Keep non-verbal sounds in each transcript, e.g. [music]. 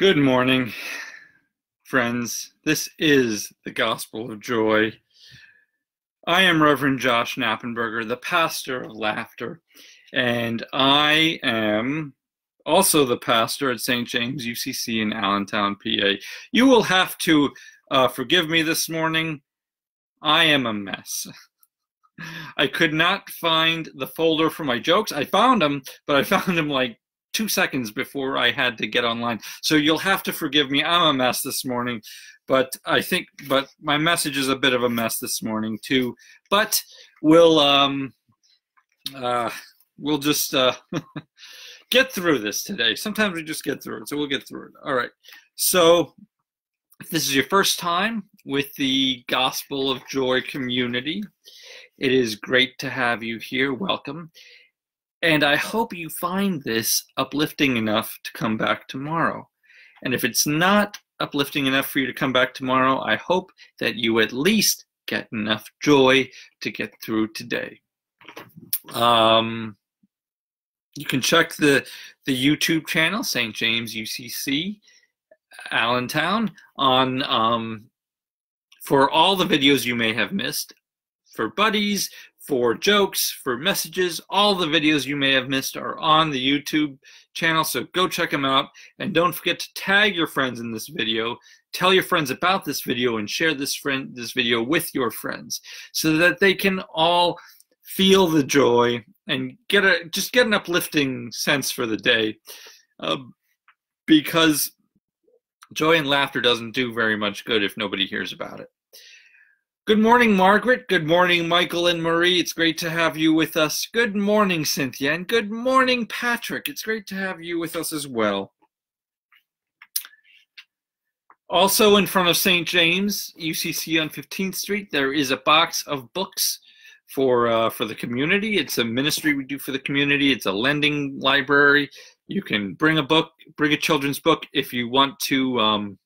Good morning, friends. This is the Gospel of Joy. I am Reverend Josh Knappenberger, the pastor of Laughter, and I am also the pastor at St. James UCC in Allentown, PA. You will have to uh, forgive me this morning. I am a mess. [laughs] I could not find the folder for my jokes. I found them, but I found them like two seconds before I had to get online. So you'll have to forgive me. I'm a mess this morning, but I think, but my message is a bit of a mess this morning too. But we'll, um, uh, we'll just uh, [laughs] get through this today. Sometimes we just get through it, so we'll get through it. All right. So if this is your first time with the Gospel of Joy community, it is great to have you here. Welcome. And I hope you find this uplifting enough to come back tomorrow. And if it's not uplifting enough for you to come back tomorrow, I hope that you at least get enough joy to get through today. Um, you can check the the YouTube channel, St. James UCC, Allentown, on um, for all the videos you may have missed, for buddies, for jokes, for messages. All the videos you may have missed are on the YouTube channel, so go check them out. And don't forget to tag your friends in this video. Tell your friends about this video and share this friend this video with your friends so that they can all feel the joy and get a just get an uplifting sense for the day. Uh, because joy and laughter doesn't do very much good if nobody hears about it. Good morning, Margaret. Good morning, Michael and Marie. It's great to have you with us. Good morning, Cynthia. And good morning, Patrick. It's great to have you with us as well. Also, in front of St. James, UCC on 15th Street, there is a box of books for uh, for the community. It's a ministry we do for the community. It's a lending library. You can bring a book, bring a children's book if you want to. Um,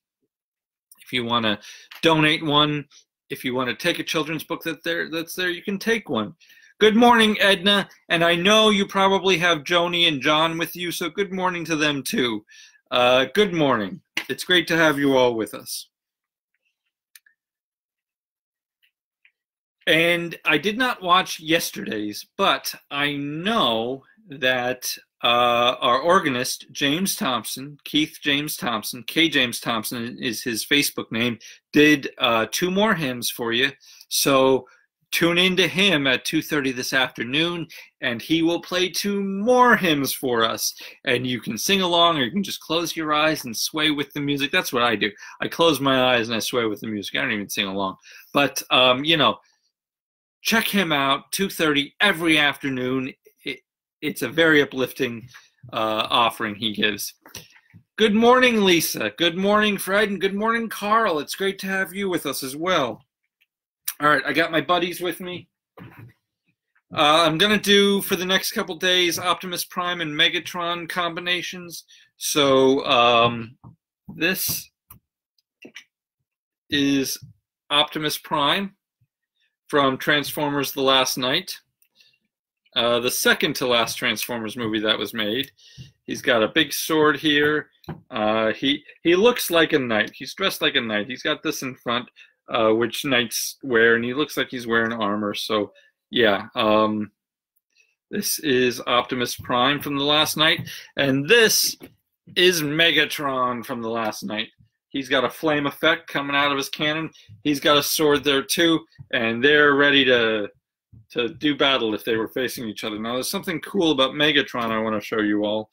if you want to donate one, if you want to take a children's book that there that's there, you can take one. Good morning, Edna, and I know you probably have Joni and John with you, so good morning to them too. Uh, good morning. It's great to have you all with us. And I did not watch yesterday's, but I know that uh, our organist, James Thompson, Keith James Thompson, K. James Thompson is his Facebook name, did uh, two more hymns for you. So tune in to him at 2.30 this afternoon, and he will play two more hymns for us. And you can sing along, or you can just close your eyes and sway with the music. That's what I do. I close my eyes and I sway with the music. I don't even sing along. But, um, you know, check him out, 2.30 every afternoon it's a very uplifting uh, offering he gives. Good morning, Lisa. Good morning, Fred, and good morning, Carl. It's great to have you with us as well. All right, I got my buddies with me. Uh, I'm going to do for the next couple days Optimus Prime and Megatron combinations. So um, this is Optimus Prime from Transformers The Last Knight. Uh, the second to last Transformers movie that was made. He's got a big sword here. Uh, he he looks like a knight. He's dressed like a knight. He's got this in front, uh, which knights wear, and he looks like he's wearing armor. So yeah, um, this is Optimus Prime from the Last Knight, and this is Megatron from the Last Knight. He's got a flame effect coming out of his cannon. He's got a sword there too, and they're ready to to do battle if they were facing each other. Now, there's something cool about Megatron I want to show you all.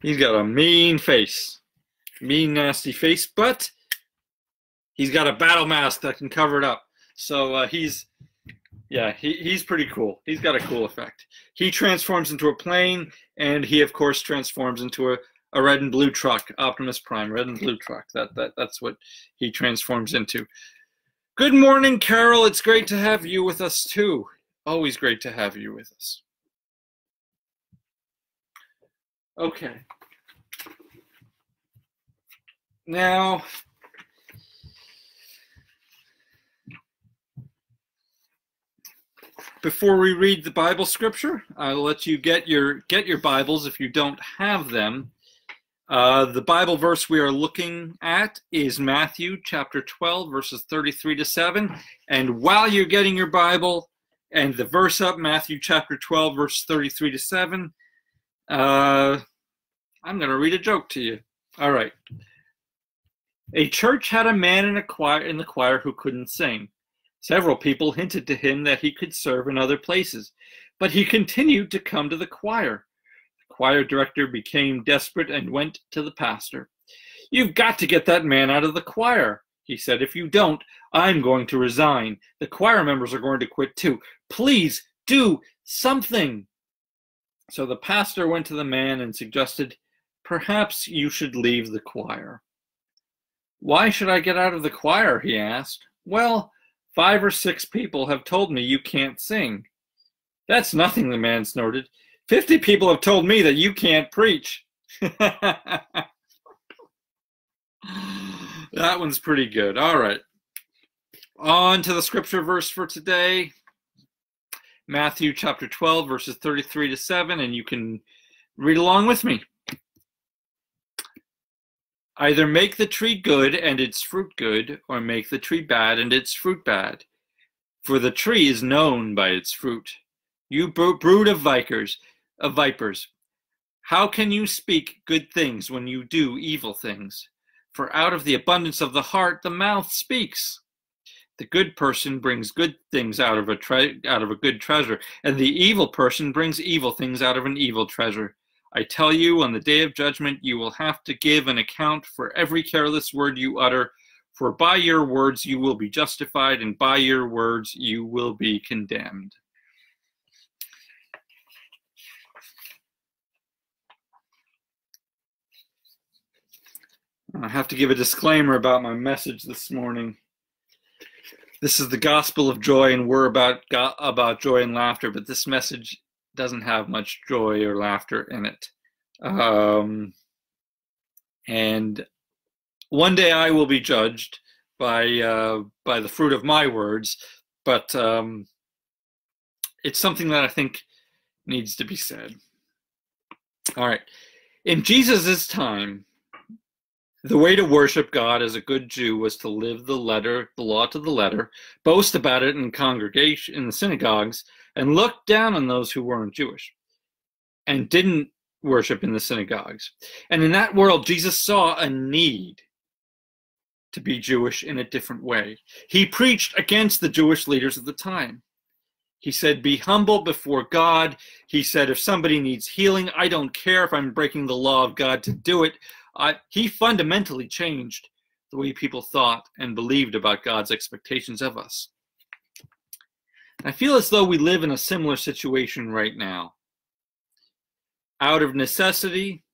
He's got a mean face, mean, nasty face, but he's got a battle mask that can cover it up. So uh, he's yeah, he, he's pretty cool. He's got a cool effect. He transforms into a plane, and he, of course, transforms into a, a red and blue truck, Optimus Prime, red and blue truck. That, that That's what he transforms into. Good morning, Carol. It's great to have you with us, too. Always great to have you with us. Okay. Now, before we read the Bible scripture, I'll let you get your get your Bibles if you don't have them. Uh, the Bible verse we are looking at is Matthew chapter 12, verses 33 to 7. And while you're getting your Bible and the verse up, Matthew chapter 12, verse 33 to 7, uh, I'm going to read a joke to you. All right. A church had a man in, a choir, in the choir who couldn't sing. Several people hinted to him that he could serve in other places, but he continued to come to the choir. The choir director became desperate and went to the pastor. You've got to get that man out of the choir, he said. If you don't, I'm going to resign. The choir members are going to quit too. Please do something. So the pastor went to the man and suggested, Perhaps you should leave the choir. Why should I get out of the choir? he asked. Well, Five or six people have told me you can't sing. That's nothing, the man snorted. Fifty people have told me that you can't preach. [laughs] that one's pretty good. All right. On to the scripture verse for today Matthew chapter 12, verses 33 to 7, and you can read along with me. Either make the tree good and its fruit good, or make the tree bad and its fruit bad. For the tree is known by its fruit. You brood of vipers, of vipers, how can you speak good things when you do evil things? For out of the abundance of the heart the mouth speaks. The good person brings good things out of a out of a good treasure, and the evil person brings evil things out of an evil treasure. I tell you, on the day of judgment, you will have to give an account for every careless word you utter, for by your words you will be justified, and by your words you will be condemned. I have to give a disclaimer about my message this morning. This is the gospel of joy, and we're about about joy and laughter. But this message doesn't have much joy or laughter in it. Um, and one day I will be judged by uh, by the fruit of my words, but um, it's something that I think needs to be said. All right, in Jesus's time, the way to worship God as a good Jew was to live the letter, the law to the letter, boast about it in congregation in the synagogues, and looked down on those who weren't Jewish and didn't worship in the synagogues. And in that world, Jesus saw a need to be Jewish in a different way. He preached against the Jewish leaders of the time. He said, Be humble before God. He said, If somebody needs healing, I don't care if I'm breaking the law of God to do it. He fundamentally changed the way people thought and believed about God's expectations of us. I feel as though we live in a similar situation right now. Out of necessity,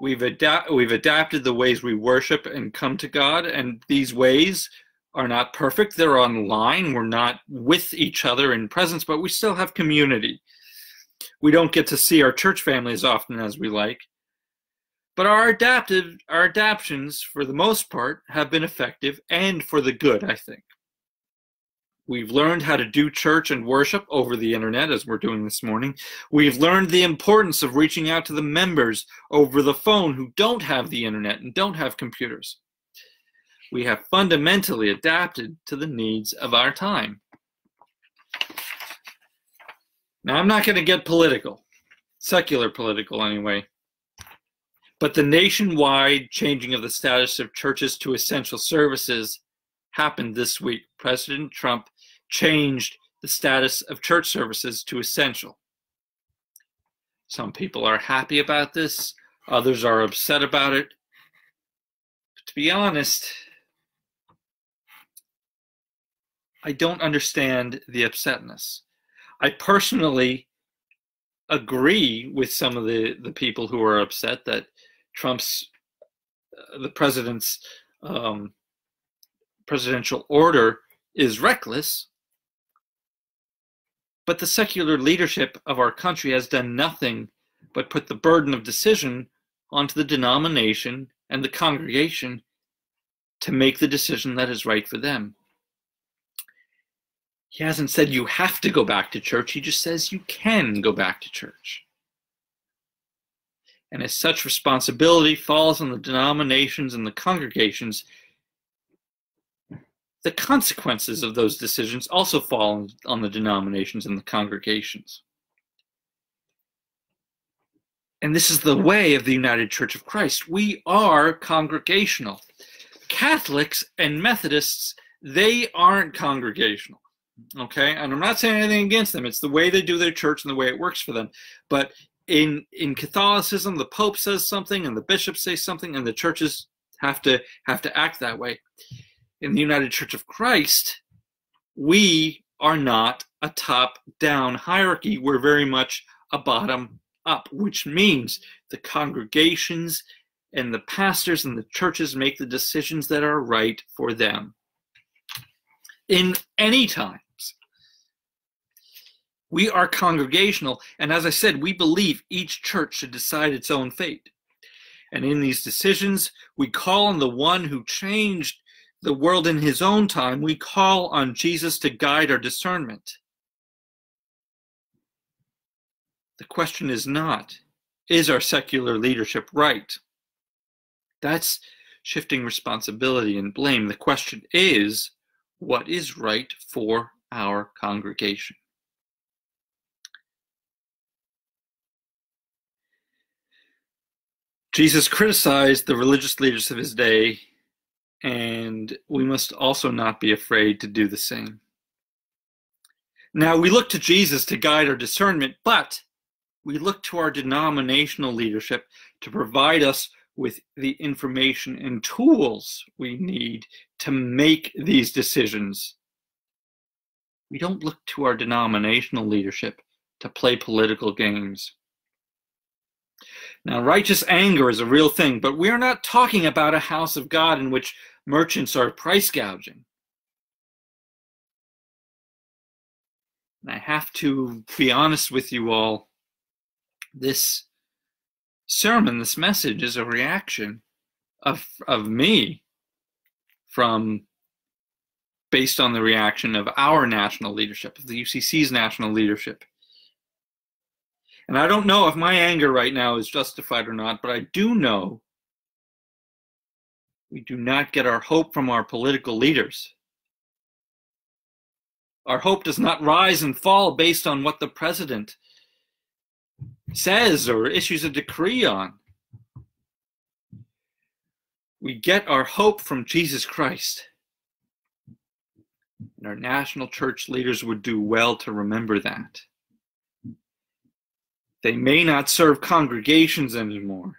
we've, adapt- we've adapted the ways we worship and come to God, and these ways are not perfect. They're online. We're not with each other in presence, but we still have community. We don't get to see our church family as often as we like. But our adaptive our adaptations, for the most part, have been effective and for the good, I think. We've learned how to do church and worship over the internet, as we're doing this morning. We've learned the importance of reaching out to the members over the phone who don't have the internet and don't have computers. We have fundamentally adapted to the needs of our time. Now, I'm not going to get political, secular political anyway, but the nationwide changing of the status of churches to essential services happened this week. President Trump changed the status of church services to essential. Some people are happy about this, others are upset about it. But to be honest, I don't understand the upsetness. I personally agree with some of the, the people who are upset that Trump's, uh, the president's um, presidential order is reckless. But the secular leadership of our country has done nothing but put the burden of decision onto the denomination and the congregation to make the decision that is right for them. He hasn't said you have to go back to church, he just says you can go back to church. And as such, responsibility falls on the denominations and the congregations. The consequences of those decisions also fall on the denominations and the congregations. And this is the way of the United Church of Christ. We are congregational. Catholics and Methodists, they aren't congregational. Okay? And I'm not saying anything against them. It's the way they do their church and the way it works for them. But in in Catholicism, the Pope says something and the bishops say something and the churches have to have to act that way. In the United Church of Christ, we are not a top-down hierarchy. We're very much a bottom up, which means the congregations and the pastors and the churches make the decisions that are right for them. In any times, we are congregational, and as I said, we believe each church should decide its own fate. And in these decisions, we call on the one who changed the world in his own time. We call on Jesus to guide our discernment. The question is not, is our secular leadership right? That's shifting responsibility and blame. The question is, what is right for our congregation? Jesus criticized the religious leaders of his day, and we must also not be afraid to do the same. Now, we look to Jesus to guide our discernment, but we look to our denominational leadership to provide us with the information and tools we need to make these decisions. We don't look to our denominational leadership to play political games. Now, righteous anger is a real thing, but we are not talking about a house of God in which merchants are price gouging. And I have to be honest with you all this sermon, this message is a reaction of of me from based on the reaction of our national leadership, of the UCC's national leadership. And I don't know if my anger right now is justified or not, but I do know we do not get our hope from our political leaders. Our hope does not rise and fall based on what the president says or issues a decree on. We get our hope from Jesus Christ. And our national church leaders would do well to remember that. They may not serve congregations anymore,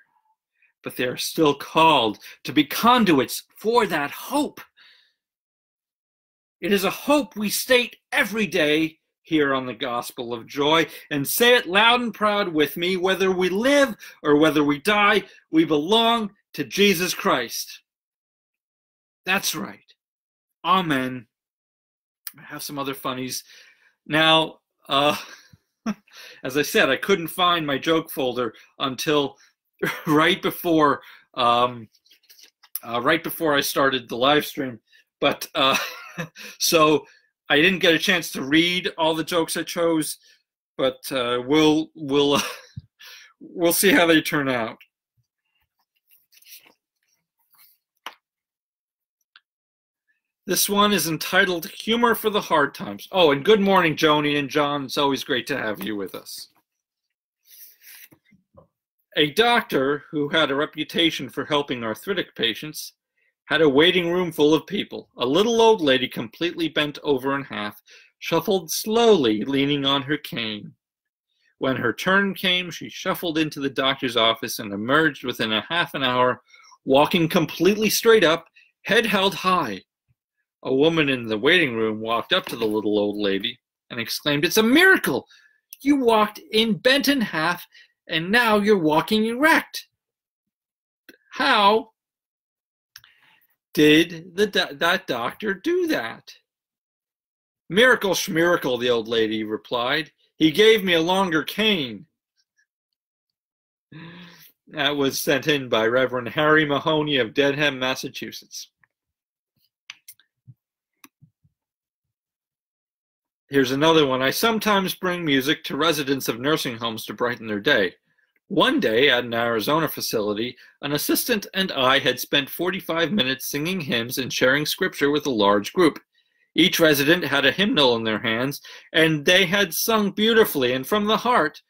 but they are still called to be conduits for that hope. It is a hope we state every day here on the gospel of joy and say it loud and proud with me whether we live or whether we die, we belong to Jesus Christ. That's right. Amen. I have some other funnies. Now, uh, [laughs] [laughs] as I said, I couldn't find my joke folder until [laughs] right before um, uh, right before I started the live stream. But uh, [laughs] so I didn't get a chance to read all the jokes I chose, but uh, we'll we'll we'll see how they turn out. This one is entitled Humor for the Hard Times. Oh, and good morning, Joni and John. It's always great to have you with us. A doctor who had a reputation for helping arthritic patients had a waiting room full of people. A little old lady, completely bent over in half, shuffled slowly, leaning on her cane. When her turn came, she shuffled into the doctor's office and emerged within a half an hour, walking completely straight up, head held high. A woman in the waiting room walked up to the little old lady and exclaimed, It's a miracle! You walked in bent in half, and now you're walking erect. How did the that doctor do that? Miracle schmiracle, the old lady replied. He gave me a longer cane. That was sent in by Reverend Harry Mahoney of Dedham, Massachusetts. Here's another one. I sometimes bring music to residents of nursing homes to brighten their day. One day at an Arizona facility, an assistant and I had spent 45 minutes singing hymns and sharing scripture with a large group. Each resident had a hymnal in their hands, and they had sung beautifully and from the heart.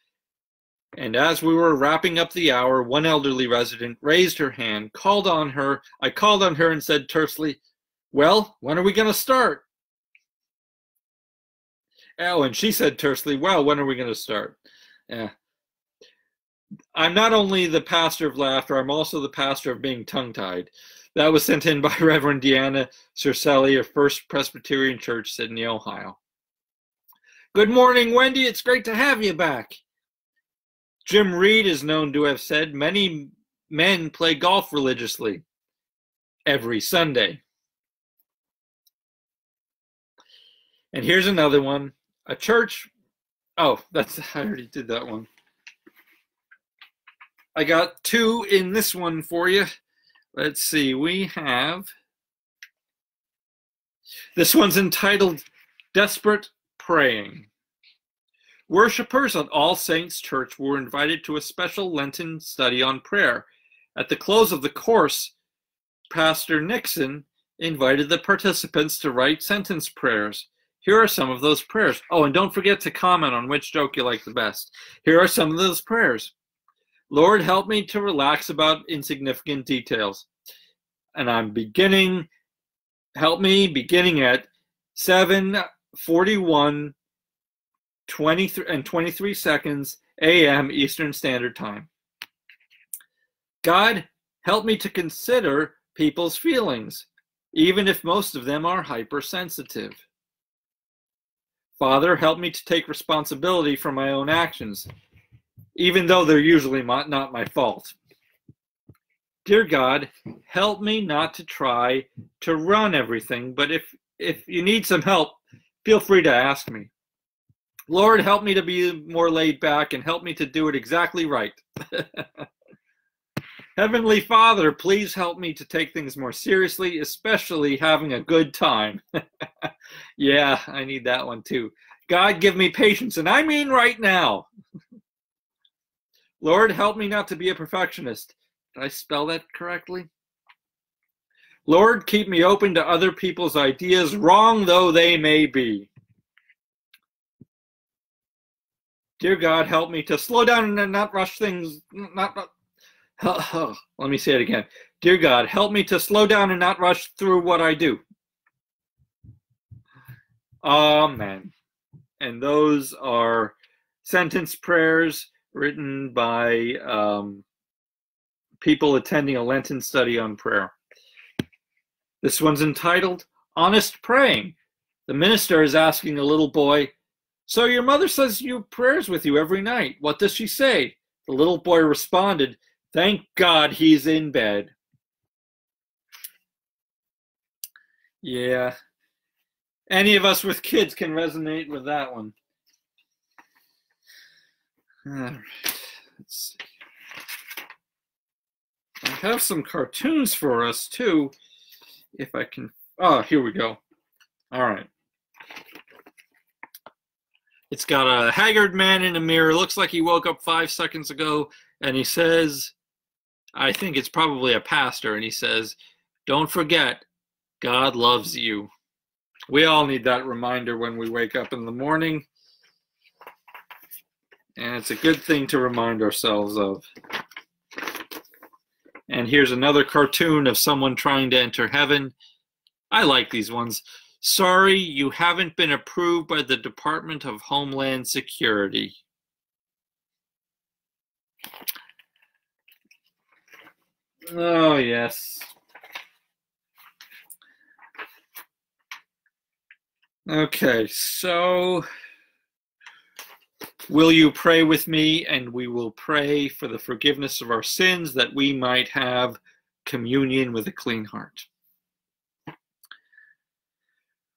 And as we were wrapping up the hour, one elderly resident raised her hand, called on her. I called on her and said tersely, Well, when are we going to start? Oh, and she said tersely, Well, when are we going to start? Yeah. I'm not only the pastor of laughter, I'm also the pastor of being tongue tied. That was sent in by [laughs] Reverend Deanna Cercelli of First Presbyterian Church, Sidney, Ohio. Good morning, Wendy. It's great to have you back. Jim Reed is known to have said many men play golf religiously every Sunday. And here's another one. A church. Oh, that's [laughs] I already did that one. I got two in this one for you. Let's see, we have this one's entitled Desperate Praying. Worshippers at All Saints Church were invited to a special Lenten study on prayer. At the close of the course, Pastor Nixon invited the participants to write sentence prayers. Here are some of those prayers. Oh, and don't forget to comment on which joke you like the best. Here are some of those prayers. Lord, help me to relax about insignificant details. And I'm beginning, help me beginning at 741 23 and 23 seconds a.m. Eastern Standard Time. God, help me to consider people's feelings, even if most of them are hypersensitive. Father, help me to take responsibility for my own actions even though they're usually not my fault. Dear God, help me not to try to run everything, but if if you need some help, feel free to ask me. Lord, help me to be more laid back and help me to do it exactly right. [laughs] Heavenly Father, please help me to take things more seriously, especially having a good time. [laughs] yeah, I need that one too. God, give me patience, and I mean right now. [laughs] Lord, help me not to be a perfectionist. Did I spell that correctly? Lord, keep me open to other people's ideas, wrong though they may be. Dear God, help me to slow down and not rush things. Not, [laughs] let me say it again. Dear God, help me to slow down and not rush through what I do. Amen. And those are sentence prayers written by um, people attending a Lenten study on prayer. This one's entitled Honest Praying. The minister is asking a little boy, So your mother says you prayers with you every night. What does she say? The little boy responded, Thank God he's in bed. Yeah. Any of us with kids can resonate with that one. All right, let's see. I have some cartoons for us too, if I can. Oh, here we go. All right. It's got a haggard man in a mirror. Looks like he woke up five seconds ago, and he says, I think it's probably a pastor, and he says, Don't forget, God loves you. We all need that reminder when we wake up in the morning. And it's a good thing to remind ourselves of. And here's another cartoon of someone trying to enter heaven. I like these ones. Sorry, you haven't been approved by the Department of Homeland Security. Oh, yes. Okay, so Will you pray with me? And we will pray for the forgiveness of our sins that we might have communion with a clean heart.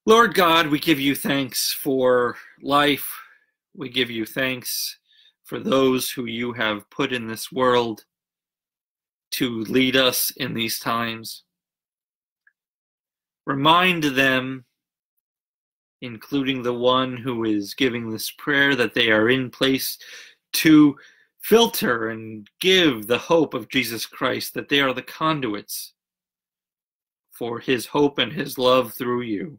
Lord God, we give you thanks for life. We give you thanks for those who you have put in this world to lead us in these times. Remind them including the one who is giving this prayer, that they are in place to filter and give the hope of Jesus Christ, that they are the conduits for his hope and his love through you.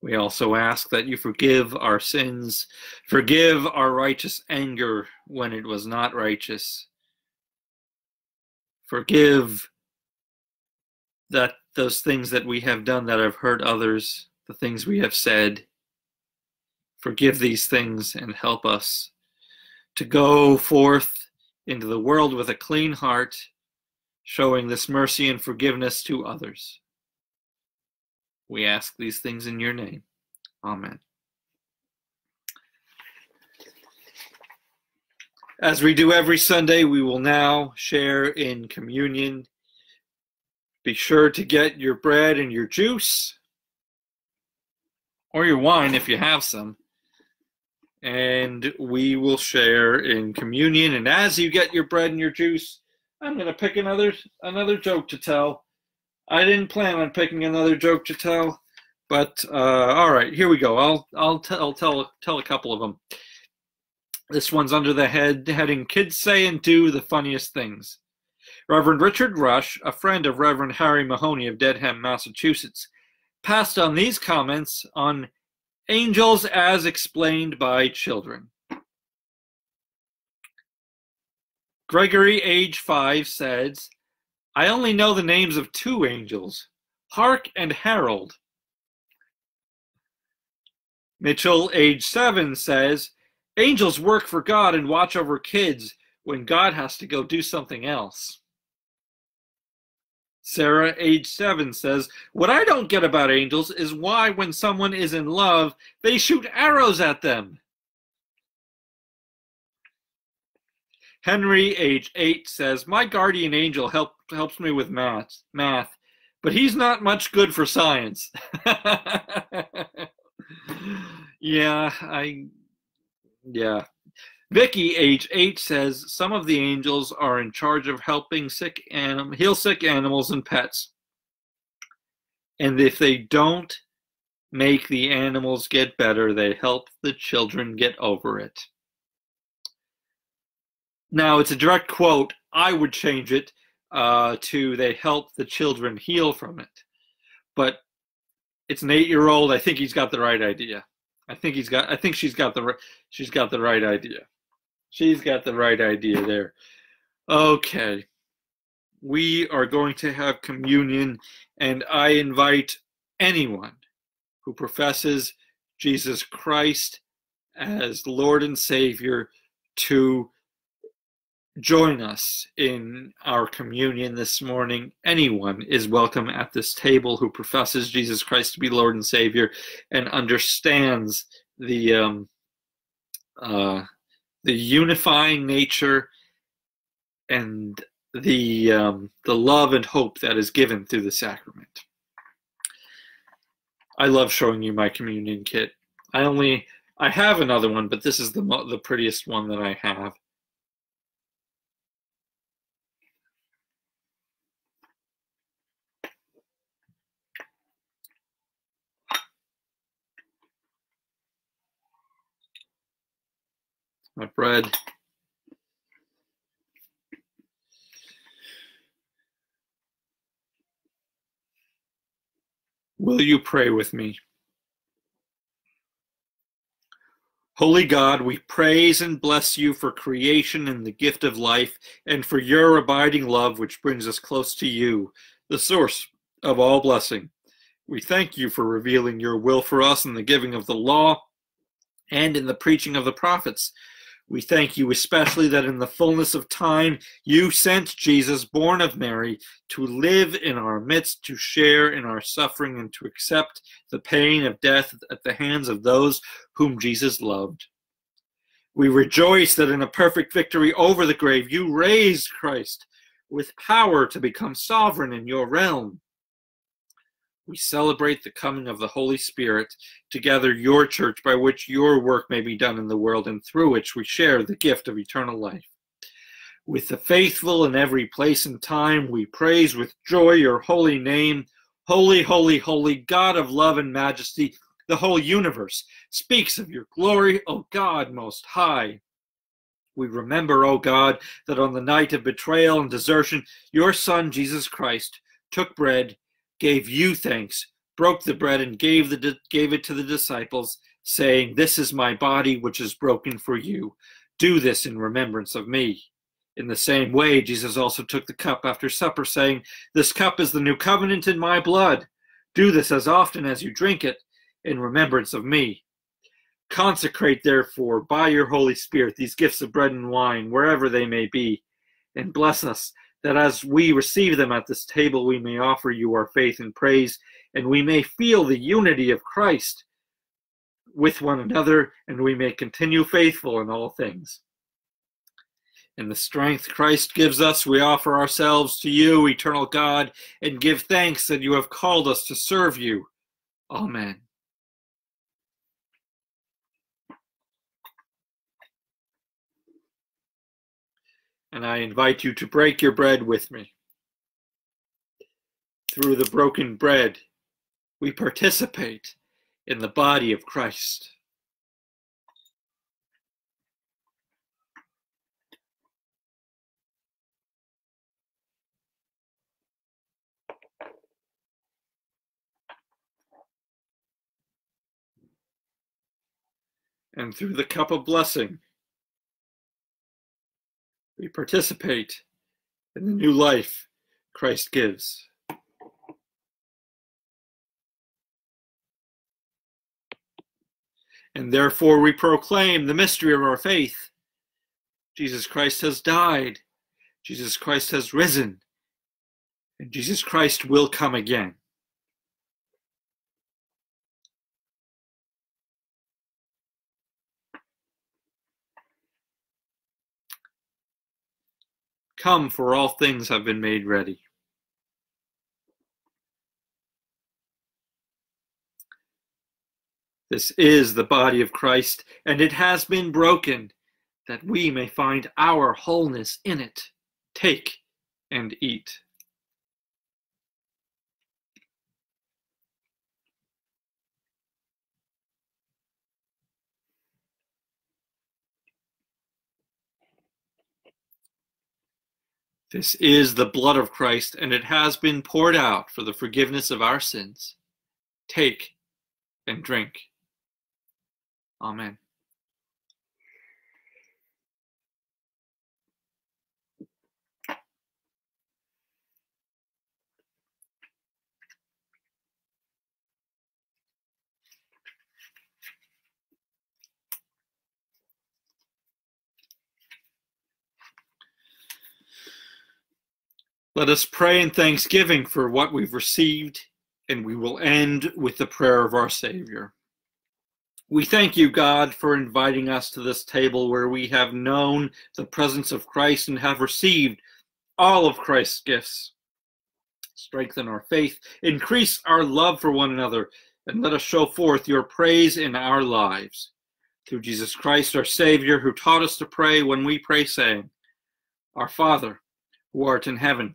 We also ask that you forgive our sins, forgive our righteous anger when it was not righteous. Forgive that those things that we have done that have hurt others, the things we have said. Forgive these things and help us to go forth into the world with a clean heart, showing this mercy and forgiveness to others. We ask these things in your name. Amen. As we do every Sunday, we will now share in communion. Be sure to get your bread and your juice, or your wine if you have some. And we will share in communion. And as you get your bread and your juice, I'm going to pick another another joke to tell I didn't plan on picking another joke to tell, but uh, all right, here we go. I'll I'll, t- I'll tell tell a couple of them. This one's under the head heading "Kids Say and Do the Funniest Things." Reverend Richard Rush, a friend of Reverend Harry Mahoney of Dedham, Massachusetts, passed on these comments on angels as explained by children. Gregory, age five, says, I only know the names of two angels, Hark and Harold. Mitchell, age seven, says, Angels work for God and watch over kids when God has to go do something else. Sarah, age seven, says, What I don't get about angels is why, when someone is in love, they shoot arrows at them. Henry, age eight, says, My guardian angel help, helps me with math, math, but he's not much good for science. [laughs] yeah, I, yeah. Vicky, age eight, says some of the angels are in charge of helping sick anim- heal sick animals and pets. And if they don't make the animals get better, they help the children get over it. Now, it's a direct quote. I would change it uh, to they help the children heal from it. But it's an eight-year-old. I think he's got the right idea. I think he's got. I think she's got the. She's got the right idea. She's got the right idea there. Okay, we are going to have communion, and I invite anyone who professes Jesus Christ as Lord and Savior to join us in our communion this morning. Anyone is welcome at this table who professes Jesus Christ to be Lord and Savior and understands the um, uh, the unifying nature and the um, the love and hope that is given through the sacrament. I love showing you my communion kit. I only I have another one, but this is the the prettiest one that I have. My bread. Will you pray with me? Holy God, we praise and bless you for creation and the gift of life, and for your abiding love, which brings us close to you, the source of all blessing. We thank you for revealing your will for us in the giving of the law and in the preaching of the prophets we thank you especially that in the fullness of time you sent Jesus, born of Mary, to live in our midst, to share in our suffering, and to accept the pain of death at the hands of those whom Jesus loved. We rejoice that in a perfect victory over the grave you raised Christ with power to become sovereign in your realm we celebrate the coming of the Holy Spirit to gather your church by which your work may be done in the world and through which we share the gift of eternal life. With the faithful in every place and time, we praise with joy your holy name. Holy, holy, holy God of love and majesty, the whole universe speaks of your glory, O God most high. We remember, O God, that on the night of betrayal and desertion, your Son, Jesus Christ, took bread, gave you thanks, broke the bread, and gave, the, gave it to the disciples, saying, This is my body, which is broken for you. Do this in remembrance of me. In the same way, Jesus also took the cup after supper, saying, This cup is the new covenant in my blood. Do this as often as you drink it in remembrance of me. Consecrate, therefore, by your Holy Spirit, these gifts of bread and wine, wherever they may be, and bless us, that as we receive them at this table, we may offer you our faith and praise, and we may feel the unity of Christ with one another, and we may continue faithful in all things. In the strength Christ gives us, we offer ourselves to you, eternal God, and give thanks that you have called us to serve you. Amen. And I invite you to break your bread with me. Through the broken bread, we participate in the body of Christ. And through the cup of blessing, we participate in the new life Christ gives. And therefore we proclaim the mystery of our faith. Jesus Christ has died, Jesus Christ has risen, and Jesus Christ will come again. Come, for all things have been made ready. This is the body of Christ, and it has been broken, that we may find our wholeness in it. Take and eat. This is the blood of Christ, and it has been poured out for the forgiveness of our sins. Take and drink. Amen. Let us pray in thanksgiving for what we've received, and we will end with the prayer of our Savior. We thank you, God, for inviting us to this table where we have known the presence of Christ and have received all of Christ's gifts. Strengthen our faith, increase our love for one another, and let us show forth your praise in our lives. Through Jesus Christ, our Savior, who taught us to pray when we pray, saying, Our Father, who art in heaven,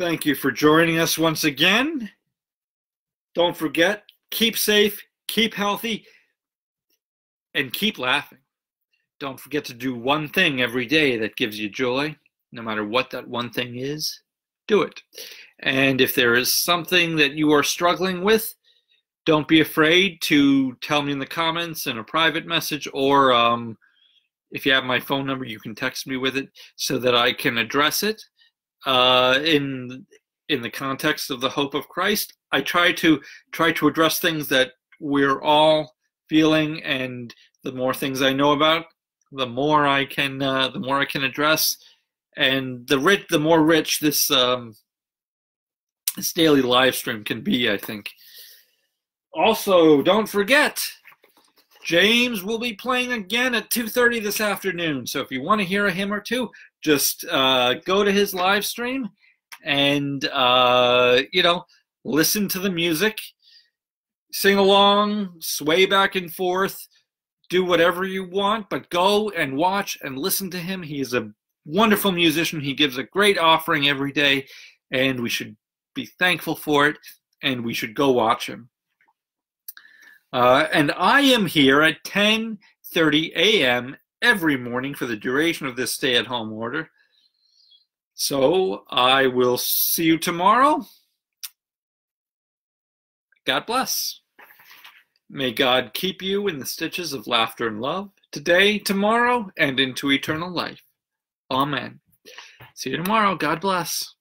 Thank you for joining us once again. Don't forget, keep safe, keep healthy, and keep laughing. Don't forget to do one thing every day that gives you joy, no matter what that one thing is. Do it. And if there is something that you are struggling with, don't be afraid to tell me in the comments in a private message or um, If you have my phone number, you can text me with it so that I can address it uh, in in the context of the hope of Christ. I try to try to address things that we're all feeling, and the more things I know about, the more I can uh, the more I can address, and the rich the more rich this um, this daily live stream can be. I think. Also, don't forget James will be playing again at 2.30 this afternoon. So if you want to hear a hymn or two, just uh, go to his live stream and, uh, you know, listen to the music, sing along, sway back and forth, do whatever you want, but go and watch and listen to him. He is a wonderful musician. He gives a great offering every day, and we should be thankful for it, and we should go watch him. Uh, and I am here at 10:30 a.m. every morning for the duration of this stay-at-home order. So I will see you tomorrow. God bless. May God keep you in the stitches of laughter and love today, tomorrow, and into eternal life. Amen. See you tomorrow. God bless.